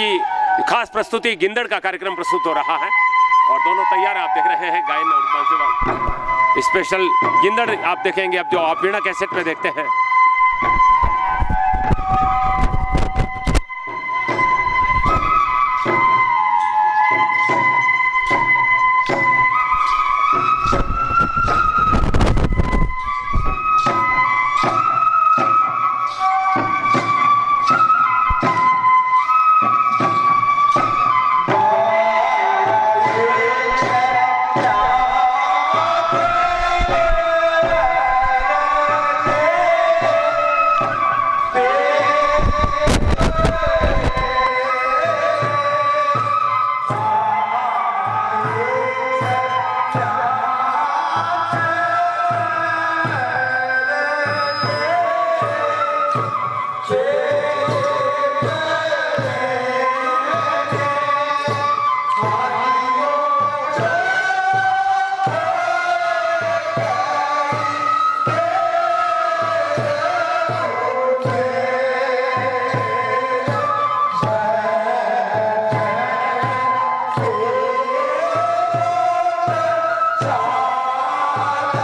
की खास प्रस्तुति गिंदड़ का कार्यक्रम प्रस्तुत हो रहा है। और दोनों तैयार आप देख रहे हैं गायन और स्पेशल गिंदड़ आप देखेंगे, अब जो आप बिना कैसेट में देखते हैं। Shah!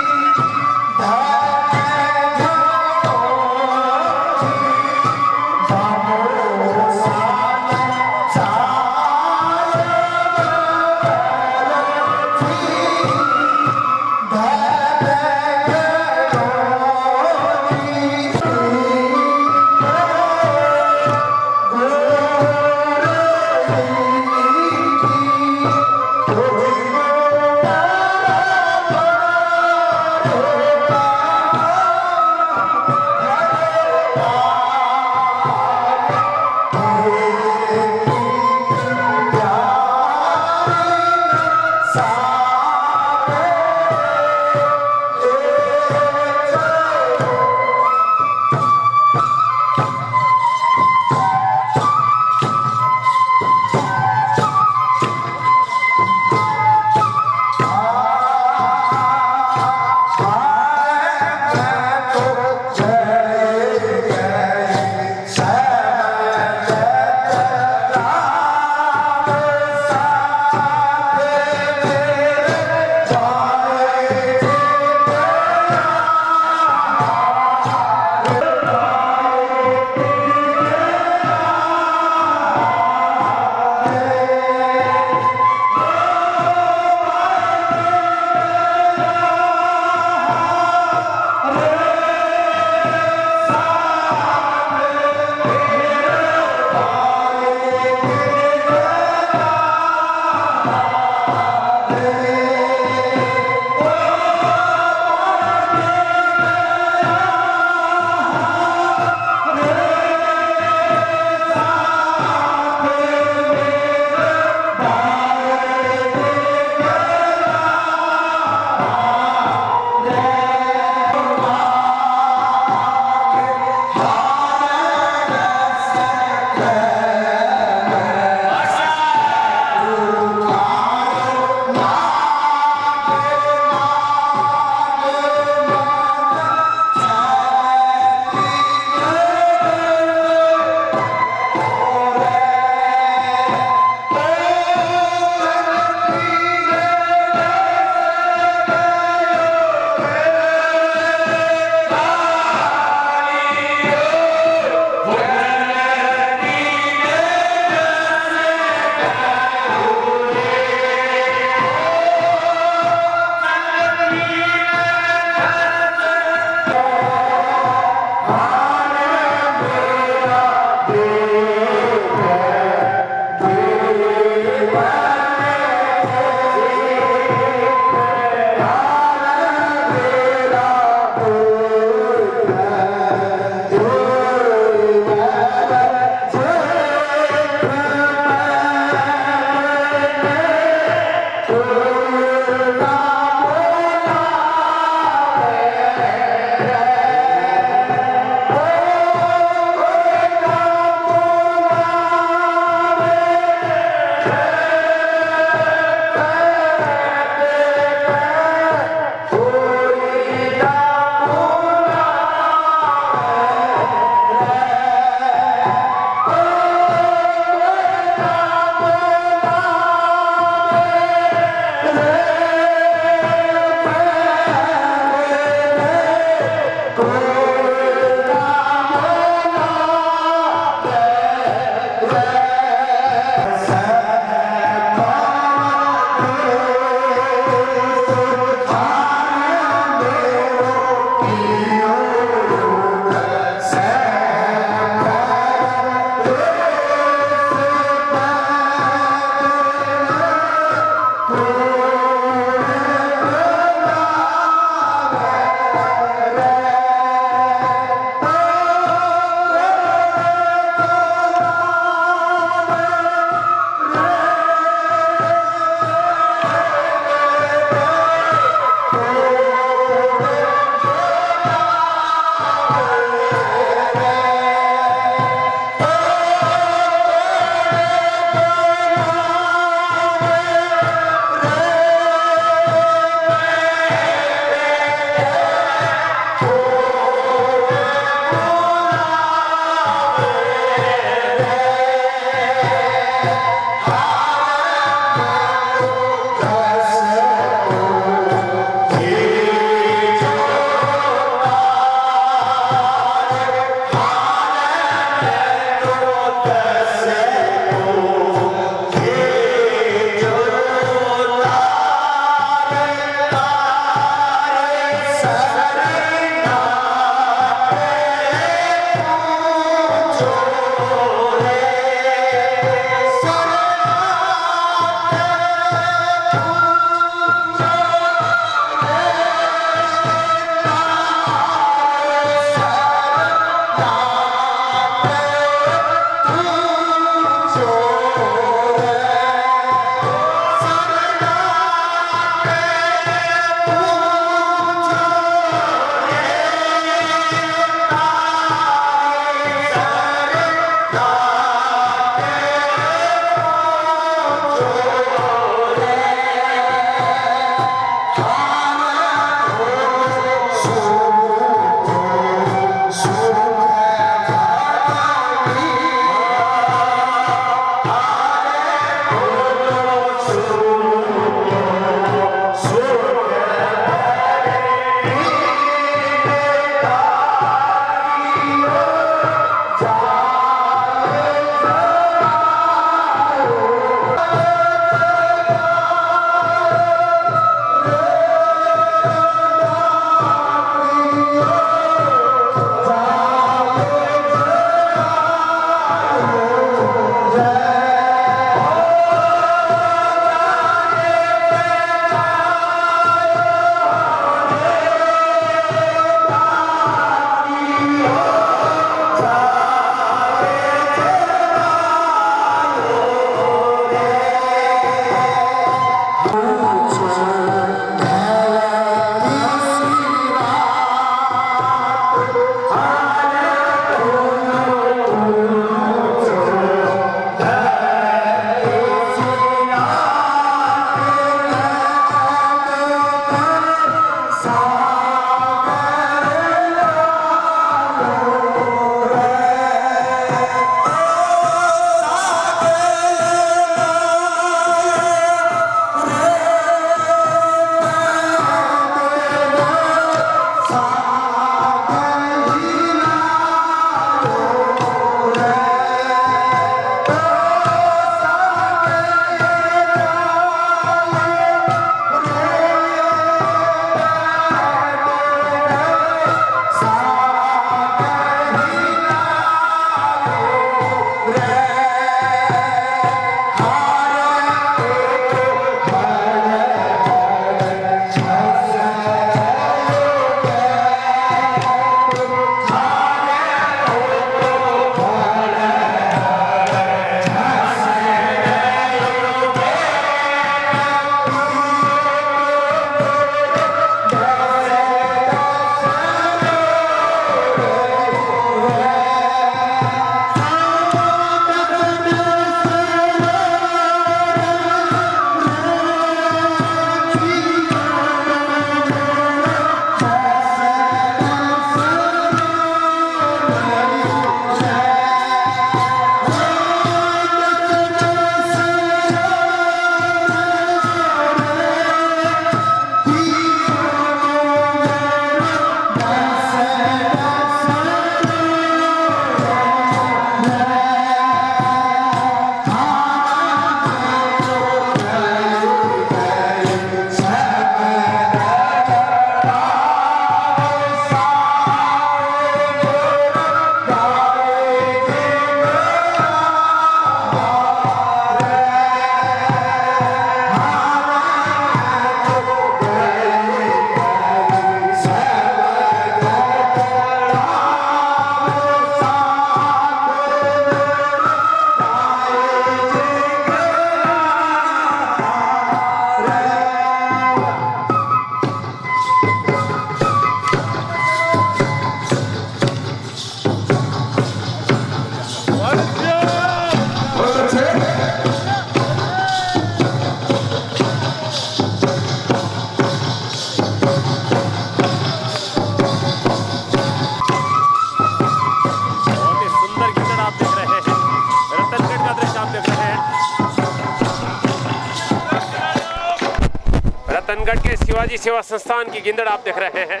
सेवा संस्थान की गिंदड़ आप देख रहे हैं।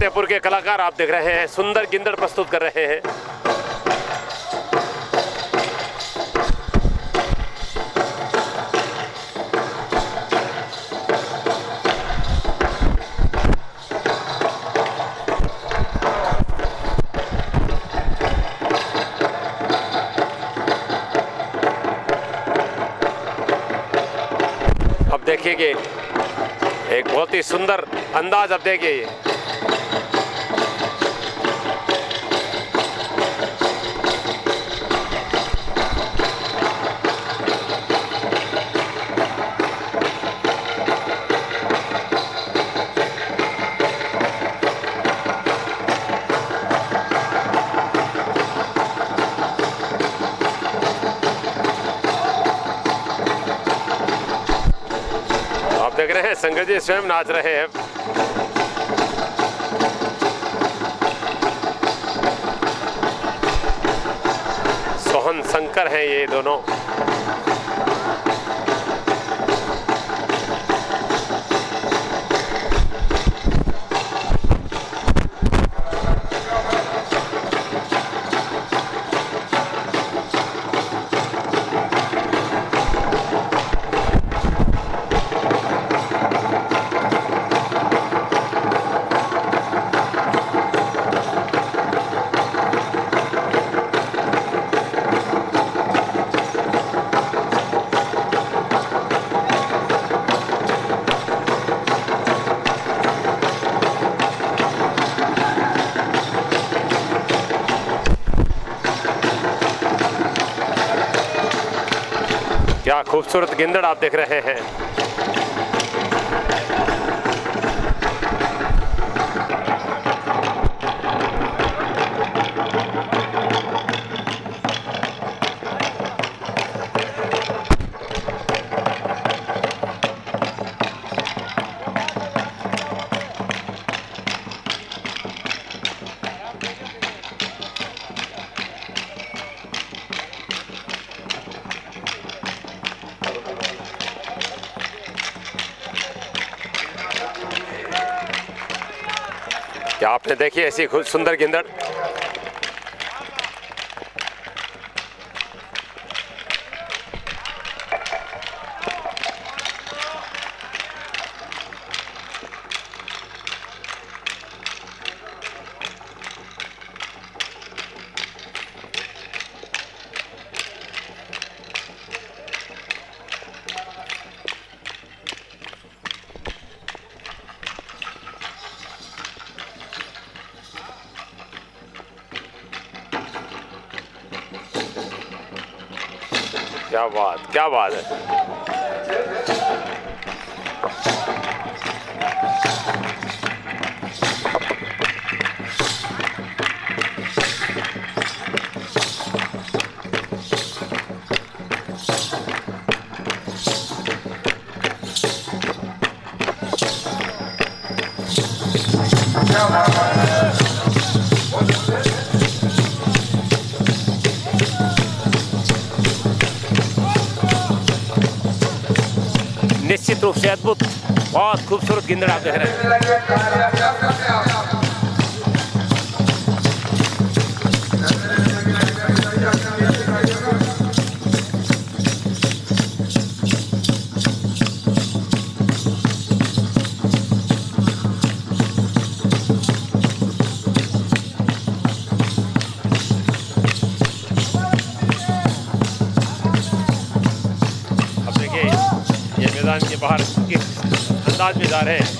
फतेहपुर के कलाकार आप देख रहे हैं, सुंदर गिंदड़ प्रस्तुत कर रहे हैं। देखिए कि एक बहुत ही सुंदर अंदाज अब देखिए। ये हैं शंकर जी स्वयं नाच रहे हैं। सोहन शंकर हैं ये दोनों। खूबसूरत गिंदड़ आप देख रहे हैं। क्या आपने देखी ऐसी सुंदर गिंदड़। क्या बात क्या बात है? निश्चित रूप से अद्भुत बहुत खूबसूरत गिंदड़ा देख रहे हैं। के बाहर किस अंदाज में जा रहे हैं।